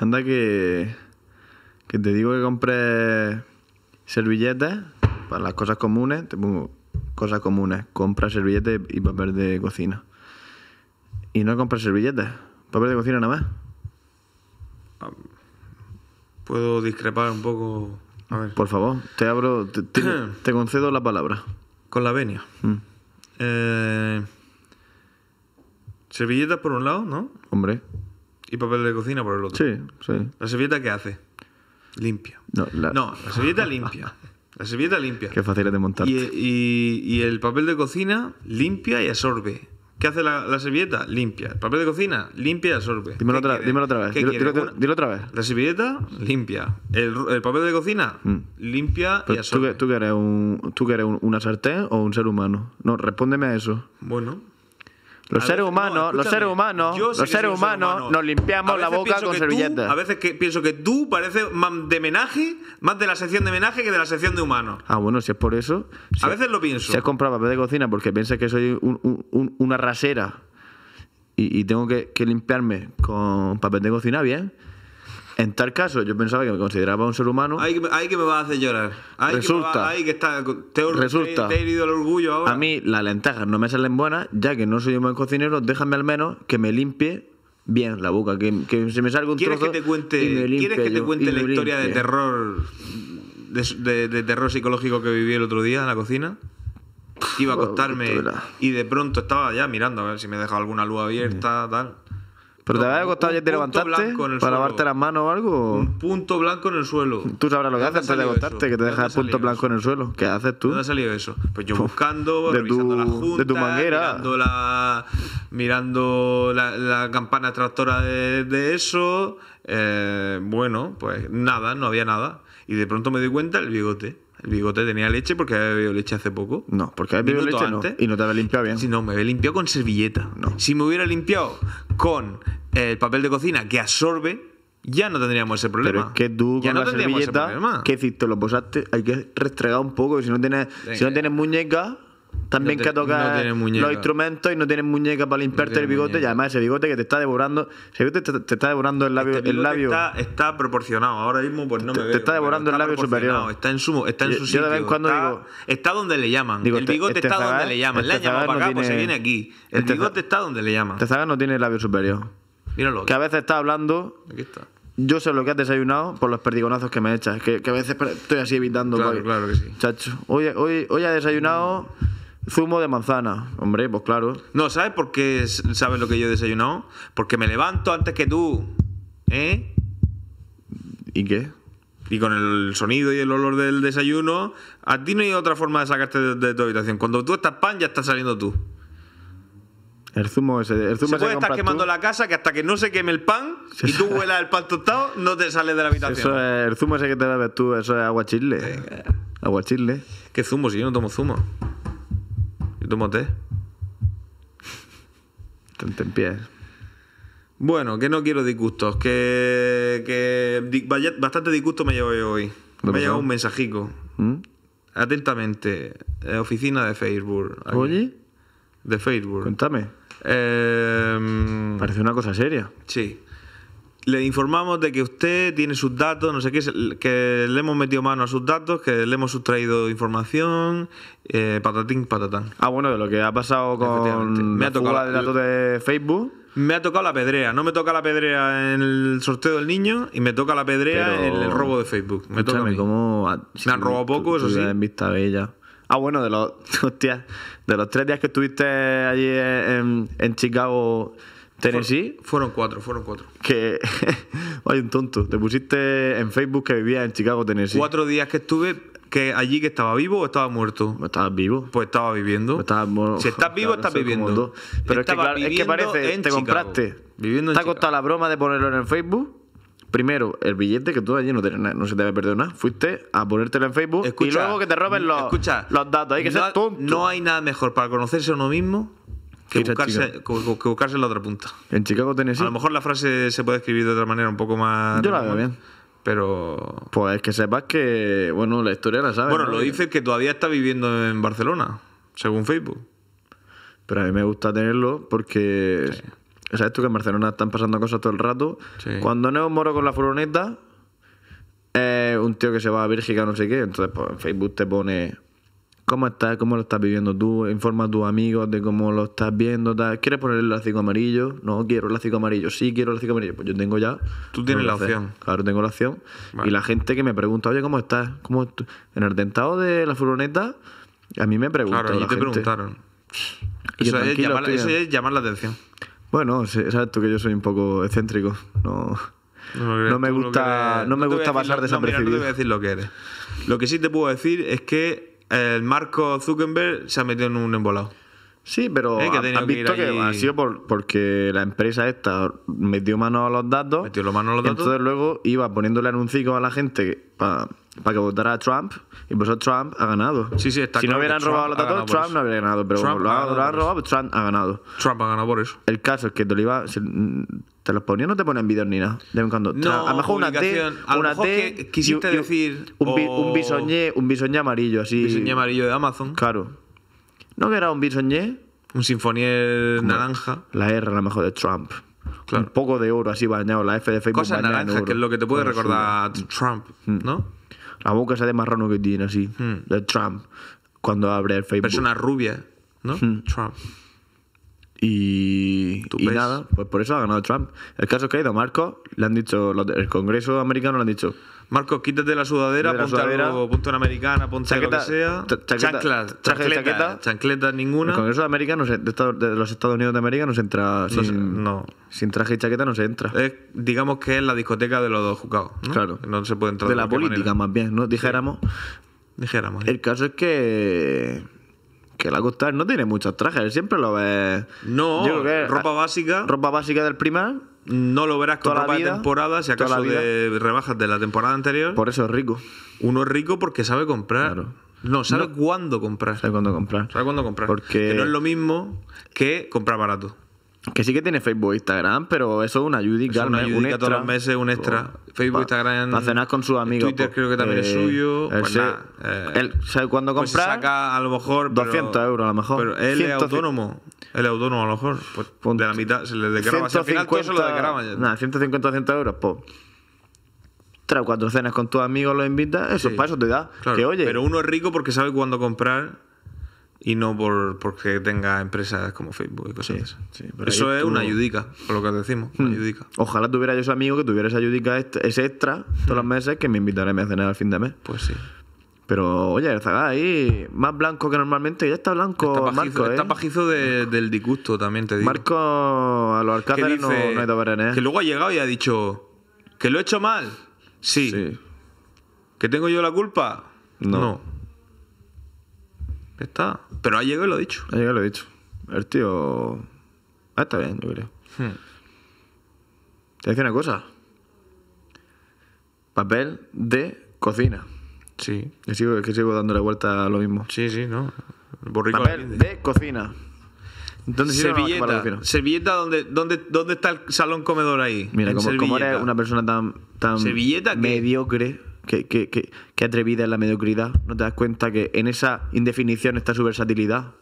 Anda que. Que te digo que compres servilletas para las cosas comunes. Te pongo cosas comunes. Compra servilletas y papel de cocina. Y no compras servilletas. Papel de cocina nada más. Puedo discrepar un poco. A ver. Por favor, te abro. Te, te- te concedo la palabra. Con la venia. Mm. Eh, servilletas por un lado, ¿no? Hombre. Y papel de cocina por el otro. Sí, sí. ¿La servilleta qué hace? Limpia. No, la- No, la servilleta limpia. La servilleta limpia. Qué fácil es de montar. Y, y- y el papel de cocina limpia y absorbe. ¿Qué hace la, la servilleta? Limpia. El papel de cocina limpia y absorbe. Dímelo ¿Qué otra, dímelo otra vez. ¿Qué Dilo, otra- Una- dilo otra vez. La servilleta limpia. El, el papel de cocina Mm. limpia y Pero tú, absorbe. que, tú que eres, un, tú que eres un- una sartén o un ser humano. No, respóndeme a eso. Bueno. Los seres humanos, los seres humanos, los seres humanos humano. nos limpiamos la boca con servilletas. a veces que pienso que tú pareces más de menaje, más de la sección de menaje que de la sección de humanos. Ah, bueno, si es por eso. A veces lo pienso. Si has comprado papel de cocina porque piensas que soy un- un- un- una rasera y, tengo que, que limpiarme con papel de cocina, bien. En tal caso, yo pensaba que me consideraba un ser humano. Que, me- ahí que me vas a hacer llorar. Ahí Resulta. Que va- ahí que está. Te, Resulta. te, te he herido el orgullo ahora. A mí las lentejas no me salen buenas, ya que no soy un buen cocinero, déjame al menos que me limpie bien la boca, que, que se me salga un ¿Quieres que trozo te cuente, y me ¿quieres que te yo, cuente la historia de terror de, de- de terror psicológico que viví el otro día en la cocina? Iba a acostarme y de pronto estaba ya mirando a ver si me dejaba alguna luz abierta, tal. ¿Pero te No, había costado ya te el para lavarte las manos o algo? Un punto blanco en el suelo. Tú sabrás lo que ¿De haces antes de acostarte, que te ¿De dejas el punto blanco en el suelo. ¿Qué haces ¿De tú? dónde ha salido eso? Pues yo buscando, de revisando tu- la de junta, tu manguera. mirando la, mirando la, la campana extractora de, de eso. eh, bueno, pues nada, no había nada. Y de pronto me doy cuenta el bigote. El bigote tenía leche porque había bebido leche hace poco. No, porque habías bebido leche no. antes. Y no te habías limpiado bien. Si no, me había limpiado con servilleta. No. Si me hubiera limpiado con el papel de cocina que absorbe, ya no tendríamos ese problema. Pero es que tú ya con no la servilleta. ¿qué hiciste? Lo posaste, hay que restregar un poco, si no tienes, si no Venga. tienes muñeca, también No que te- tocar no los instrumentos y no tienes muñeca para limpiarte el bigote, y además ese bigote que te está devorando, ese bigote te, te está devorando el labio, Este el labio. Está, está proporcionado. Ahora mismo, pues no Te- me te veo, está pero devorando el labio superior. Está en su, está en Yo- su yo sitio. en cuando está, digo- está donde le llaman. Digo, el bigote este está donde le llaman. le este han llamado para no acá, pues se tiene- viene aquí. El bigote está donde le llaman. Este no tiene el labio superior. Míralo. Que a veces estás hablando, Aquí está. yo sé lo que has desayunado por los perdigonazos que me echas, que, que a veces estoy así evitando. Claro, porque- claro que sí. Chacho, hoy, hoy, hoy ha desayunado zumo de manzana. Hombre, pues claro. No, ¿sabes por qué sabes lo que yo he desayunado? Porque me levanto antes que tú. ¿Eh? ¿Y qué? Y con el sonido y el olor del desayuno, a ti no hay otra forma de sacarte de, de tu habitación. Cuando tú estás pan, ya estás saliendo tú. El zumo ese. El zumo Se puede estar quemando tú, la casa que hasta que no se queme el pan y tú huelas el pan tostado, no te sales de la habitación. Eso es, el zumo ese que te bebes tú, eso es agua chile. Agua chile. ¿Qué zumo? Si yo no tomo zumo. Yo tomo té. Te, empiezas. Bueno, que no quiero disgustos. Que, que bastante disgusto me llevo yo hoy. ¿Qué Me ha llegado un mensajico. ¿Mm? Atentamente. eh, oficina de Facebook. aquí. Oye, De Facebook. cuéntame. Eh, Parece una cosa seria. Sí. Le informamos de que usted tiene sus datos, no sé qué, que le hemos metido mano a sus datos, que le hemos sustraído información, eh, patatín, patatán. Ah, bueno, de lo que ha pasado con Me ha tocado la- de datos de Facebook. Me ha tocado la pedrea, no me toca la pedrea en el sorteo del niño y me toca la pedrea Pero- en el robo de Facebook. Me toca a Escúchame, mí. ¿cómo ha- Me han robado poco, eso sí. En vista bella. Ah, bueno, de los, hostia, de los tres días que estuviste allí en, en Chicago, Tennessee, Fueron cuatro, fueron cuatro. que. Ay, un tonto. Te pusiste en Facebook que vivías en Chicago, Tennessee. Cuatro días que estuve, que allí que estaba vivo o estaba muerto. Estabas vivo. Pues estaba viviendo. Estabas mo- si estás vivo, claro, estás viviendo. Pero es que, Estaba claro, es que parece, te Chicago. compraste. Viviendo en te ha costado la broma de ponerlo en el Facebook. Primero, el billete, que tú allí no, se te debe perder nada. Fuiste a ponértelo en Facebook y luego que te roben los, escucha, los datos. Hay que no, ser tonto. No hay nada mejor para conocerse a uno mismo que a buscarse, que- en la otra punta. En Chicago, Tennessee. A lo mejor la frase se puede escribir de otra manera un poco más. Yo la veo bien. Pero. Pues que sepas que, bueno, la historia la sabes. Bueno, ¿no? lo dice que todavía está viviendo en Barcelona, según Facebook. Pero a mí me gusta tenerlo porque ¿Sabes tú que en Barcelona están pasando cosas todo el rato? Sí. Cuando no es un moro con la furgoneta, es un tío que se va a Bélgica, no sé qué. Entonces, pues en Facebook te pone. ¿Cómo estás? ¿Cómo lo estás viviendo tú? Informa a tus amigos de cómo lo estás viendo. tal. ¿Quieres poner el lacico amarillo? No, quiero el lacico amarillo. Sí, quiero el lacico amarillo. Pues yo tengo ya. Tú tienes la opción. Claro, tengo la opción. Vale. Y la gente que me pregunta, oye, ¿cómo estás? ¿Cómo tú-?" En el dentado de la furgoneta, a mí me preguntan. Claro, la te gente. preguntaron. Y Eso llamar, es llamar la atención. Bueno, sí, sabes tú que yo soy un poco excéntrico. No. No, No me gusta- no me gusta decir pasar no, mira, no te desapercibido. voy a decir lo que eres. Lo que sí te puedo decir es que el Marco Zuckerberg se ha metido en un embolado. Sí, pero Eh, que ha ha- tenido has que ir visto que, ha sido por, porque la empresa esta metió mano a los datos. Metió mano a los datos. Entonces luego iba poniéndole anuncios a la gente para que votara a Trump. Y por eso Trump ha ganado. Sí, sí, está Si claro no hubieran robado los datos, Trump no habría ganado. Pero Trump como lo, ha ganado lo han robado, Trump ha ganado. Trump ha ganado por eso. El caso es que te lo iba. te los ponía no te ponen vídeos ni nada. De vez en cuando. No, a lo mejor una T. A lo Una mejor T. que quisiste y- decir, Un, o- un bisoñé, un bisoñé amarillo, así. Diseño amarillo de Amazon. Claro. ¿No que era un bisoñé? Un sinfonier naranja. La R a lo mejor de Trump. Claro. Un poco de oro así bañado, la F de Facebook Cosas naranjas, que es lo que te puede recordar Trump, ¿no? La boca esa de marrano que tiene así, Hmm. de Trump, cuando abre el Facebook. Persona rubia, ¿no? Hmm. Trump. Y, ¿Tú y nada, pues por eso ha ganado Trump. El caso es que ha ido Marco, le han dicho, el Congreso americano le han dicho, Marcos, quítate la sudadera, Quítate la ponte sudadera. algo, ponte una americana, ponte Chaqueta- lo que sea. ta- chaqueta- Chanclas, de chancletas ninguna. el Congreso de, América no se- de, de los Estados Unidos de América no se entra No sin, se- no. sin traje y chaqueta, no se entra. Es, digamos que es la discoteca de los dos juzgados, ¿no? Claro. No se puede entrar de la cualquier política manera. más bien, ¿no? Dijéramos. Dijéramos. El caso es que. Que la costa no tiene muchos trajes, él siempre lo ves. No, Yo creo que- ropa básica. Ropa básica del primar, No lo verás con Toda la ropa de vida, temporada, si acaso de rebajas de la temporada anterior. por eso es rico. Uno es rico porque sabe comprar. Claro. No, sabe cuándo comprar. ¿Sabes cuándo comprar? Sabe cuándo comprar. Porque- Que no es lo mismo que comprar barato. Que sí que tiene Facebook e Instagram, pero eso es una al una un extra. todos los meses, un extra. Facebook, Pa- Instagram. Para cenar con sus amigos. Twitter pues, creo que también es eh, suyo. Él, Pues se- nada, eh, él sabe cuándo Pues comprar. saca a lo mejor. pero- 200 euros a lo mejor. Pero él 100, es autónomo. Él es autónomo a lo mejor. Pues Punto. de la mitad se le final todo se lo desgraba ya. Nada, 150 200 euros, pues. Tres o cuatro cenas con tus amigos, los invitas, eso Sí. para eso te da. Claro, que oye, Pero uno es rico porque sabe cuándo comprar y no por porque tenga empresas como Facebook y cosas sí, pero Eso es tú- una ayudica, por lo que decimos. Una ayudica. ojalá tuviera yo ese amigo que tuviera esa ayudica, ese extra todos los meses que me invitará a cenar al fin de mes. Pues sí. Pero oye, el Zagá ahí más blanco que normalmente, ya está blanco Está pajizo, Marco, ¿eh? está pajizo de- del disgusto, también te digo. Marco a los alcázares no, no hay ver, ¿eh? que luego ha llegado y ha dicho que lo he hecho mal. Sí. Sí. ¿Que tengo yo la culpa? No. Ya está. Pero ha llegado y lo ha dicho. Ah, Ya lo he dicho. El tío. Ah, está bien, yo creo. Hmm. Te voy a decir una cosa. Papel de cocina. Sí. Que sigo, que sigo dándole vuelta a lo mismo. Sí, sí, ¿no? Borrico Papel de cocina. ¿Dónde Servilleta. Servilleta, ¿dónde, dónde, ¿dónde está el salón comedor ahí? Mira, como, como eres una persona tan, tan ¿Servilleta qué? mediocre, que, que, que, que atrevida en la mediocridad, no te das cuenta que en esa indefinición está su versatilidad.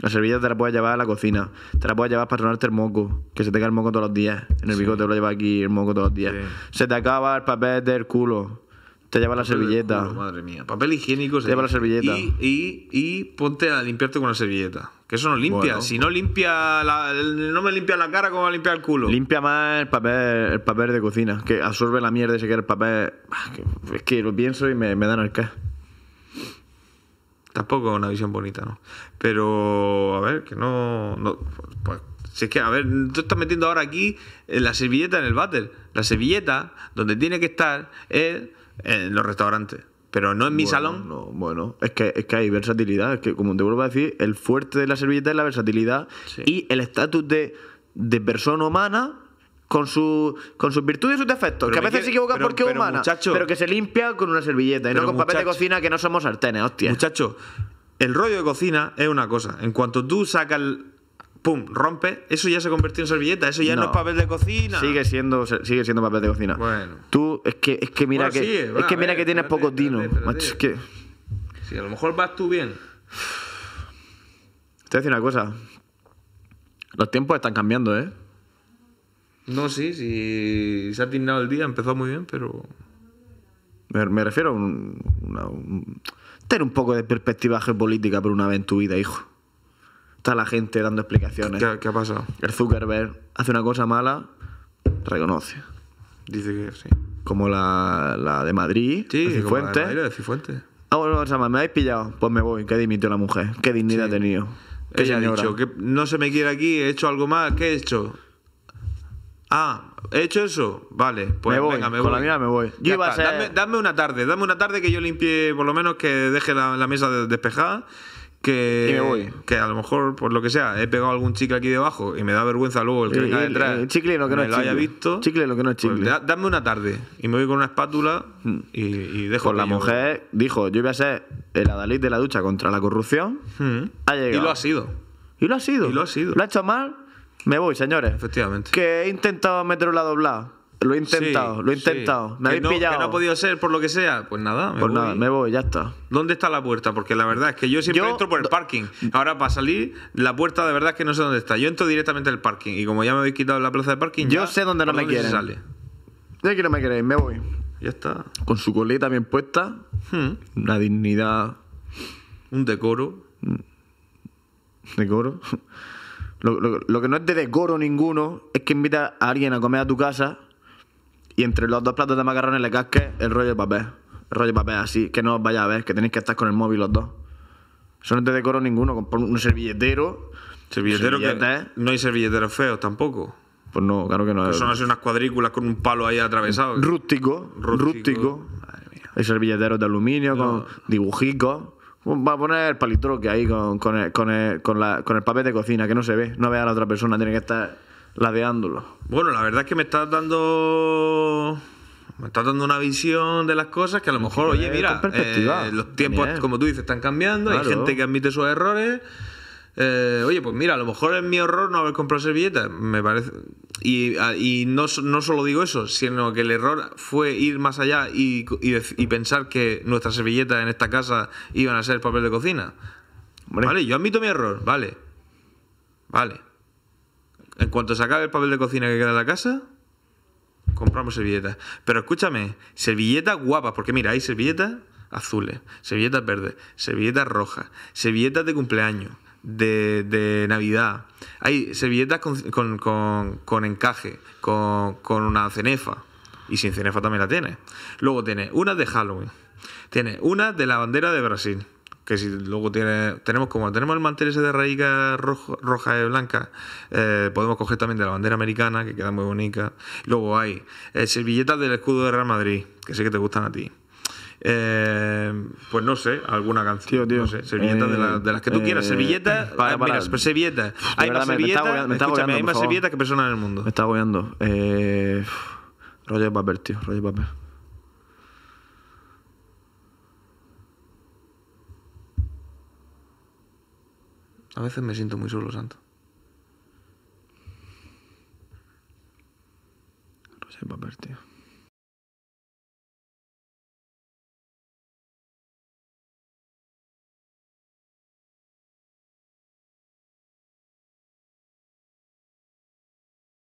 La servilleta te la puedes llevar a la cocina, te la puedes llevar para tronarte el moco, que se te cae el moco todos los días. En el bigote lo llevas aquí el moco todos los días. Sí. Se te acaba el papel del culo, te lleva la servilleta. culo, madre mía. Papel higiénico. se Lleva la servilleta. Y, y, y ponte a limpiarte con la servilleta. Que eso no limpia. Bueno. Si no limpia la, no me limpia la cara, ¿cómo va a limpiar el culo? Limpia más el papel, el papel de cocina, que absorbe la mierda ese que es el papel. Ah, Es que lo pienso y me, me dan el qué. Tampoco una visión bonita, ¿no? Pero, a ver, que no. no pues, si es que, a ver, tú estás metiendo ahora aquí eh, la servilleta en el váter. La servilleta, donde tiene que estar, es en los restaurantes. Pero no en mi Bueno, salón. No, bueno, es que, es que hay versatilidad. Es que, como te vuelvo a decir, el fuerte de la servilleta es la versatilidad Sí. y el estatus de, de persona humana con, su, con sus virtudes y sus defectos. Pero que a veces quiere- se equivoca pero- porque es humana, muchacho- pero que se limpia con una servilleta y no con papel de muchacho- cocina que no somos sartenes, hostia. Muchacho, el rollo de cocina es una cosa. En cuanto tú sacas el. ¡Pum! Rompe, eso ya se convirtió en servilleta. Eso ya no, No. es papel de cocina. Sigue siendo, sigue siendo papel de cocina. Bueno. Tú, es que, es que mira Bueno, que, es que, mira ver, que tienes espérate, poco tino. espérate, macho, espérate. es que. Si a lo mejor vas tú bien. Te voy a decir una cosa. Los tiempos están cambiando, ¿eh? No, sí, sí. Se ha tignado el día, empezó muy bien, pero. Me, me refiero a un, una- un- tener un poco de perspectiva geopolítica por una vez en tu vida, hijo. Está la gente dando explicaciones. ¿Qué, qué ha pasado? El Zuckerberg hace una cosa mala, reconoce. Dice que sí. Como la, la de Madrid, Sí, de como la de Cifuentes. Cifuentes. Ah, bueno, o sea, me habéis pillado. Pues me voy, que dimitió la mujer. Qué dignidad ha tenido. Qué Ella ha señora. dicho que no se me quiere aquí, he hecho algo más. ¿Qué he hecho? Ah, ¿he hecho eso? Vale, pues Me voy, venga, me con voy. la mía me voy. Yo iba a ser- dame, dame una tarde, dame una tarde que yo limpie, por lo menos que deje la, la mesa de- despejada. Que, Y me voy. que a lo mejor, por lo que sea, he pegado algún chicle aquí debajo y me da vergüenza luego el que Y- venga y- detrás. y chicle lo que no es lo haya visto. Chicle lo que no es Pues chicle. da- dame una tarde y me voy con una espátula y, y dejo Pues la yo- mujer dijo, yo iba a ser el adalid de la ducha contra la corrupción. Mm. Ha Y llegado. lo ha sido, Y lo ha sido. Y lo ha sido. Lo ha hecho mal. Me voy, señores. efectivamente. Que he intentado meter un lado doblado. Lo he intentado, Sí, lo he sí. intentado. Me habéis no, pillado. Que no ha podido ser por lo que sea. Pues nada, me pues voy. nada, me voy, ya está. ¿Dónde está la puerta? Porque la verdad es que yo siempre Yo- entro por el parking. Ahora para salir, la puerta de verdad es que no sé dónde está. Yo entro directamente al parking. Y como ya me habéis quitado la plaza de parking, Yo ya, sé dónde no ¿por me se quieren. sale? Ya que no me queréis, me voy. Ya está. Con su coleta bien puesta. Hmm. Una dignidad Un decoro. decoro. Lo, lo- lo que no es de decoro ninguno es que invitas a alguien a comer a tu casa y entre los dos platos de macarrones le casques el rollo de papel. El rollo de papel así, que no os vaya a ver, que tenéis que estar con el móvil los dos. Eso no de decoro ninguno. Comprar un servilletero. Servilletero que no hay servilleteros feos tampoco. Pues no, claro que no. Que es son así unas cuadrículas con un palo ahí atravesado. Rústico, Rústico. Madre mía. Hay servilleteros de aluminio con dibujicos. Va a poner el palitroque ahí con, con, el, con, el, con, la- con el papel de cocina, que no se ve. No ve a la otra persona, tiene que estar ladeándolo. Bueno, la verdad es que me estás dando. Me estás dando una visión de las cosas que a lo mejor, oye, mira, eh, los tiempos, como tú dices, están cambiando. Hay gente que admite sus errores. Eh, oye, pues mira, a lo mejor es mi error no haber comprado servilletas. Me parece. Y, y no, no solo digo eso, sino que el error fue ir más allá y, y pensar que nuestras servilletas en esta casa iban a ser papel de cocina. Hombre. Vale, yo admito mi error, vale. Vale. En cuanto se acabe el papel de cocina que queda en la casa, compramos servilletas. Pero escúchame, servilletas guapas, porque mira, hay servilletas azules, servilletas verdes, servilletas rojas, servilletas de cumpleaños, de, Navidad. Hay servilletas con, con- encaje, con, con una cenefa. Y sin cenefa también la tiene. Luego tiene unas de Halloween. Tiene unas de la bandera de Brasil. Que si luego tiene, tenemos como tenemos el mantel ese de raíces rojo- roja y blanca, eh, podemos coger también de la bandera americana, que queda muy bonita. Luego hay eh, servilletas del escudo de Real Madrid, que sé que te gustan a ti. Eh, pues no sé, alguna canción. Tío, tío, No sé, servilletas de, la- de las que tú eh, quieras. Servilletas. para, ah, mira, servilletas. Hay más me servilletas. me escúchame, hay más servilletas que personas en el mundo. Me está agobiando. Eh, rollo de papel, tío. Rollo de papel. A veces me siento muy solo, Santo. De papel, tío.